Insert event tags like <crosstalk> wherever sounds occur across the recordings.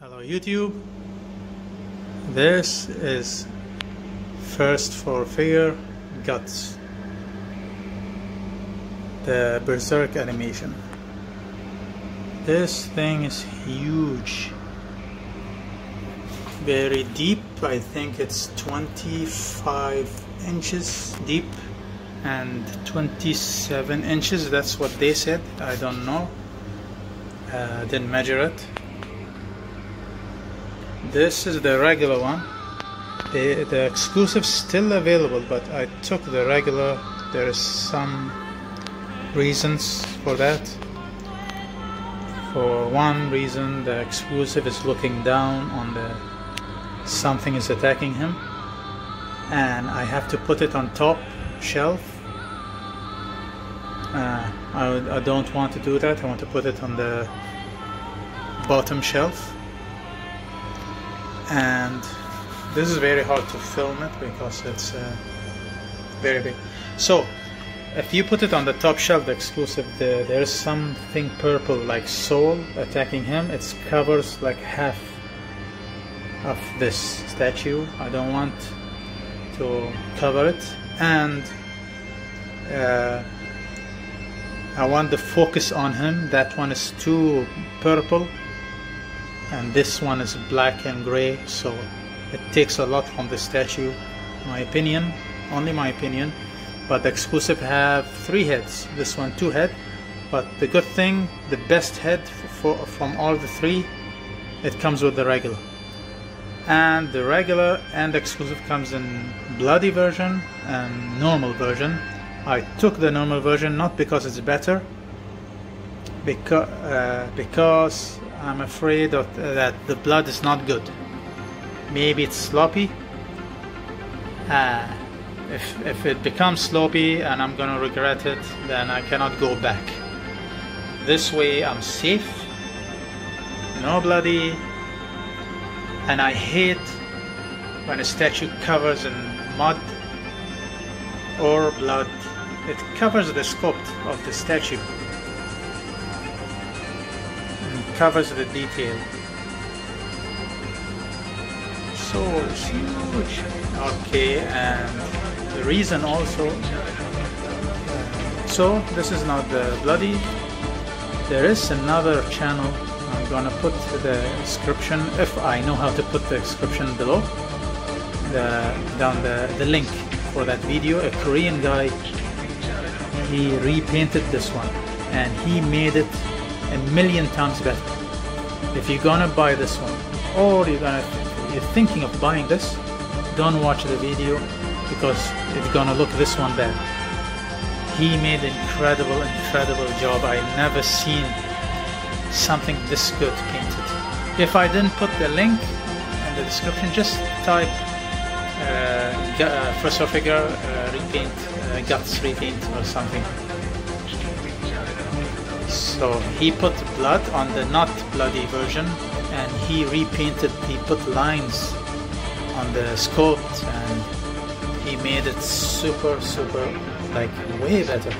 Hello YouTube. This is First 4 Figure guts. The berserk animation. This thing is huge. Very deep. I think it's 25 inches deep and 27 inches. That's what they said. I don't know. Uh, didn't measure it this is the regular one. The, the exclusive still available but I took the regular. There is some reasons for that. For one reason the exclusive is looking down on the something is attacking him. And I have to put it on top shelf. Uh, I, I don't want to do that. I want to put it on the bottom shelf and this is very hard to film it because it's uh, very big. So if you put it on the top shelf the exclusive the, there's something purple like soul attacking him. It covers like half of this statue. I don't want to cover it. And uh, I want the focus on him. That one is too purple and this one is black and gray so it takes a lot from the statue my opinion only my opinion. But the exclusive have three heads this one two head. But the good thing the best head for, from all the three it comes with the regular. And the regular and exclusive comes in bloody version and normal version. I took the normal version not because it's better because, uh, because I'm afraid of, uh, that the blood is not good. Maybe it's sloppy. Uh, if, if it becomes sloppy and I'm gonna regret it, then I cannot go back. This way I'm safe, no bloody, and I hate when a statue covers in mud or blood. It covers the sculpt of the statue covers the detail. So it's huge. Okay, and the reason also. So this is not the bloody. There is another channel. I'm gonna put the description if I know how to put the description below. The down the the link for that video. A Korean guy. He repainted this one and he made it a million times better. If you're gonna buy this one, or you're gonna you're thinking of buying this, don't watch the video because it's gonna look this one bad. He made incredible, incredible job. I never seen something this good painted. If I didn't put the link in the description, just type uh, uh, figure uh, repaint, uh, guts repaint or something. So he put blood on the not bloody version and he repainted, he put lines on the sculpt and he made it super, super, like way better.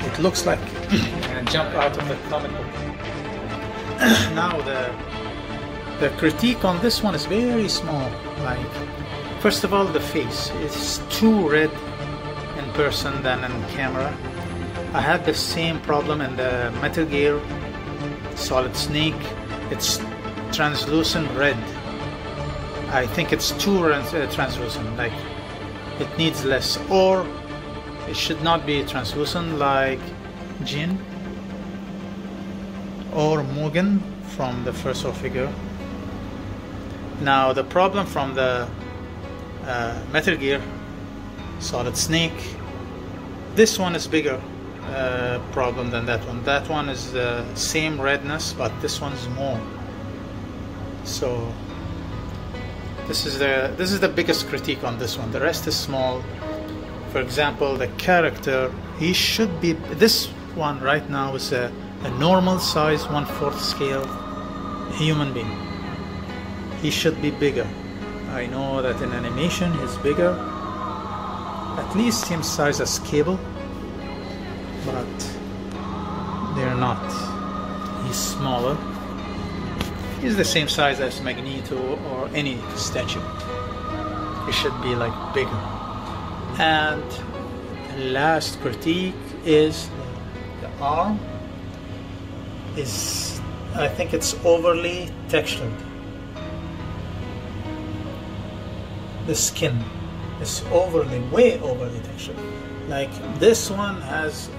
It looks like <clears throat> a jump out of the comic book. <clears throat> now the the critique on this one is very small. Like, first of all, the face is too red in person than in camera I had the same problem in the Metal Gear Solid Snake. It's translucent red. I think it's too uh, translucent, like it needs less. Or it should not be translucent like Jin or Mugen from the first figure. Now the problem from the uh, Metal Gear Solid Snake, this one is bigger uh, problem than that one. That one is the same redness, but this one's more. So this is the this is the biggest critique on this one. The rest is small. For example, the character he should be this one right now is a, a normal size one fourth scale human being. He should be bigger. I know that in animation he's bigger, at least same size as Cable but they're not. He's smaller. He's the same size as Magneto or any statue. It should be like bigger. And last critique is the arm is I think it's overly textured. The skin is overly, way overly textured. Like this one has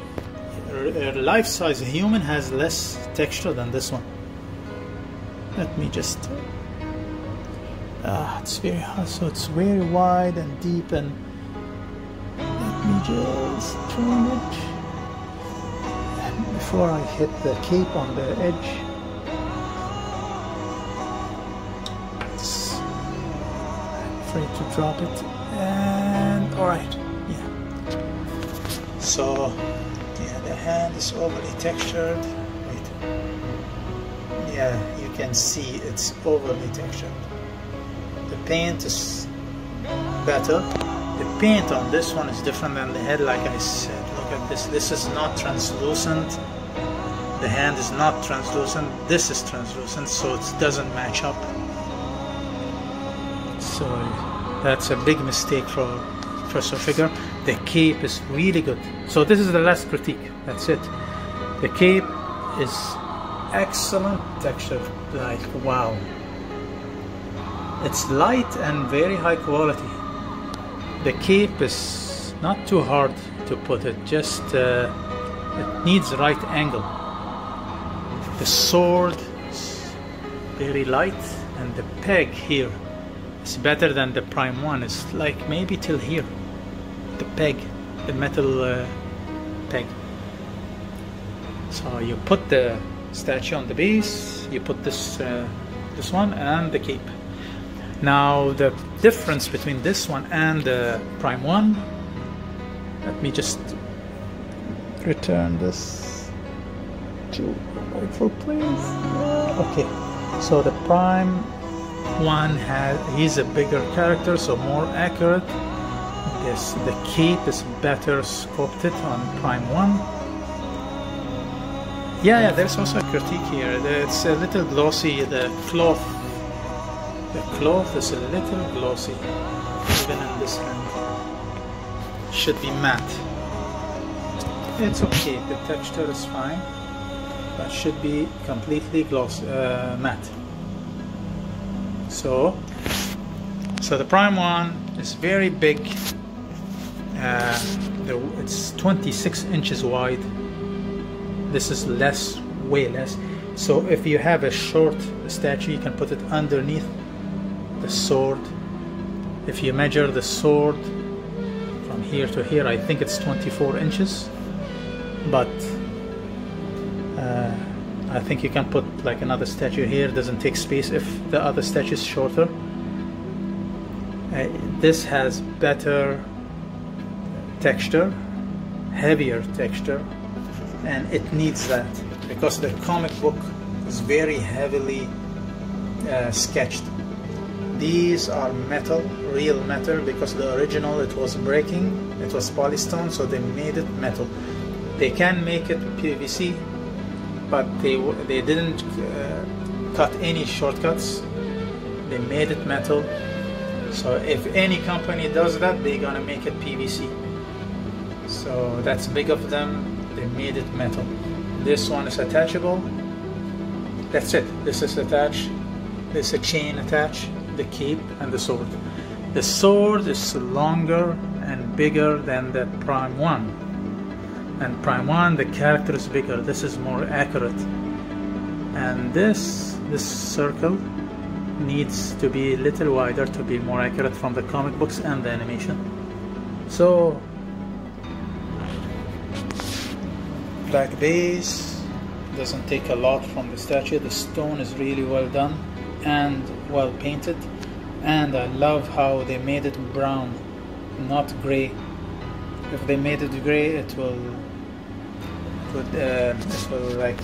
Uh, uh, a life-size human has less texture than this one. Let me just. Uh, ah, it's very hard, so it's very wide and deep and. Let me just turn it. And before I hit the cape on the edge. To drop it. And alright, yeah. So hand is overly textured. Wait. Yeah, you can see it's overly textured. The paint is better. The paint on this one is different than the head, like I said. Look at this. This is not translucent. The hand is not translucent. This is translucent, so it doesn't match up. So that's a big mistake for first figure. The cape is really good. So this is the last critique. That's it. The cape is excellent texture. Like wow. It's light and very high quality. The cape is not too hard to put it. Just uh, it needs right angle. The sword is very light, and the peg here is better than the prime one. It's like maybe till here the peg, the metal uh, peg. So you put the statue on the base, you put this uh, this one and the cape. Now the difference between this one and the Prime one, let me just return this to rightful place. Okay, so the Prime one has he's a bigger character, so more accurate Yes, the cape is better sculpted on Prime 1. Yeah, yeah, there's also a critique here. It's a little glossy, the cloth. The cloth is a little glossy, even in this hand. Should be matte. It's okay, the texture is fine, but should be completely gloss, uh, matte. So, so the prime one is very big uh, it's 26 inches wide. This is less way less. So if you have a short statue you can put it underneath the sword. If you measure the sword from here to here I think it's 24 inches. But uh, I think you can put like another statue here. It doesn't take space if the other statue is shorter. Uh, this has better texture, heavier texture, and it needs that because the comic book is very heavily uh, sketched. These are metal, real metal, because the original it was breaking, it was polystone, so they made it metal. They can make it PVC, but they they didn't uh, cut any shortcuts. They made it metal. So if any company does that, they're gonna make it PVC so that's big of them. They made it metal. This one is attachable. That's it. This is attached. There's a chain attached. The cape and the sword. The sword is longer and bigger than the prime one. And prime one the character is bigger. This is more accurate. And this this circle needs to be a little wider to be more accurate from the comic books and the animation. So black base doesn't take a lot from the statue. The stone is really well done and well painted. And I love how they made it brown not gray. If they made it gray it will put uh, it will like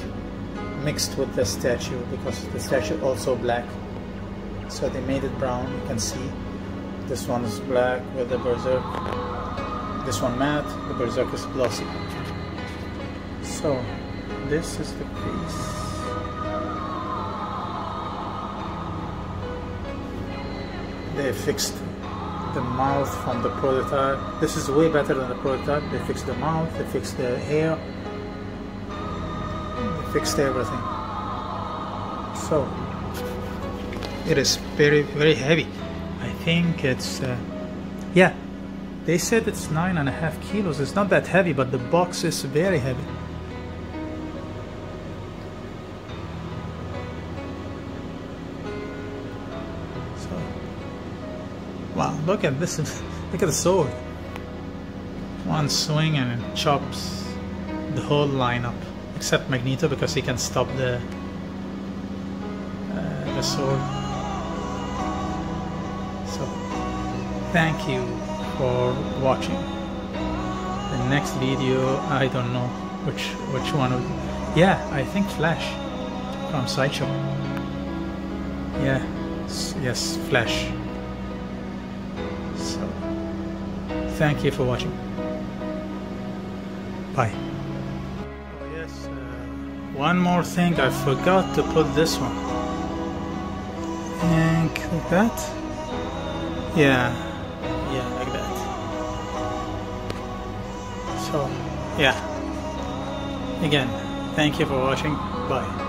mixed with the statue because the statue also black. So they made it brown you can see. This one is black with the berserk. This one matte the berserk is glossy so this is the piece they fixed the mouth from the prototype. This is way better than the prototype. They fixed the mouth they fixed the hair. They fixed everything. So it is very very heavy. I think it's uh, yeah. They said it's nine and a half kilos. It's not that heavy but the box is very heavy look at this. Look at the sword. One swing and it chops the whole lineup except Magneto because he can stop the uh, the sword. So thank you for watching. The next video I don't know which which one yeah I think Flash from Sideshow. Yeah yes Flash so thank you for watching. Bye. Oh yes uh, one more thing I forgot to put this one. And like that? Yeah. Yeah like that. So yeah. Again thank you for watching. Bye